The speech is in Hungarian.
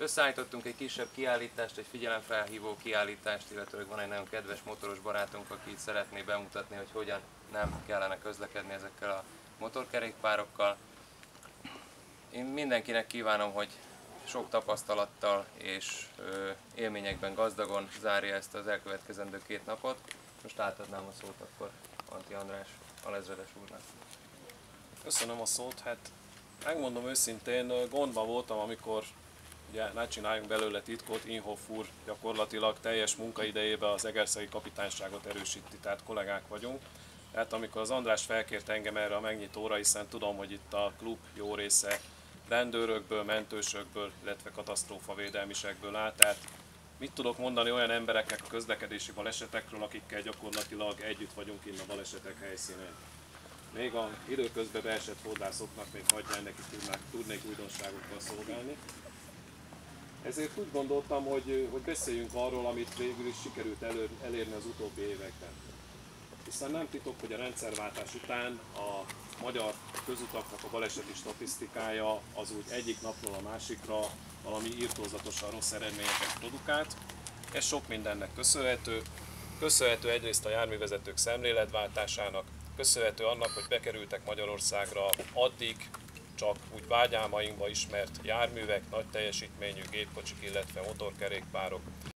Összeállítottunk egy kisebb kiállítást, egy figyelemfelhívó kiállítást, illetőleg van egy nagyon kedves motoros barátunk, aki szeretné bemutatni, hogy hogyan nem kellene közlekedni ezekkel a motorkerékpárokkal. Én mindenkinek kívánom, hogy sok tapasztalattal és ö, élményekben gazdagon zárja ezt az elkövetkezendő két napot. Most átadnám a szót akkor Anti András alezredes úrnak. Köszönöm a szót, hát megmondom őszintén, gondban voltam, amikor ugye ne csináljunk belőle titkot, Inhoff úr gyakorlatilag teljes munkaidejében az Egerszegi kapitányságot erősíti, tehát kollégák vagyunk. Tehát amikor az András felkért engem erre a megnyitóra, hiszen tudom, hogy itt a klub jó része rendőrökből, mentősökből, illetve katasztrófavédelmisekből áll, tehát mit tudok mondani olyan embereknek a közlekedési balesetekről, akikkel gyakorlatilag együtt vagyunk innen a balesetek helyszínén. Még a időközben beesett hordászoknak még hagyja ennek is tudnák, tudnék újdonságokkal szolgálni. Ezért úgy gondoltam, hogy, hogy beszéljünk arról, amit végül is sikerült elő, elérni az utóbbi években. Hiszen nem titok, hogy a rendszerváltás után a magyar közutaknak a baleseti statisztikája az úgy egyik napról a másikra valami írtózatosan rossz eredményeket produkált. Ez sok mindennek köszönhető. Köszönhető egyrészt a járművezetők szemléletváltásának, köszönhető annak, hogy bekerültek Magyarországra addig csak úgy vágyálmainkba ismert járművek, nagy teljesítményű gépkocsik, illetve motorkerékpárok,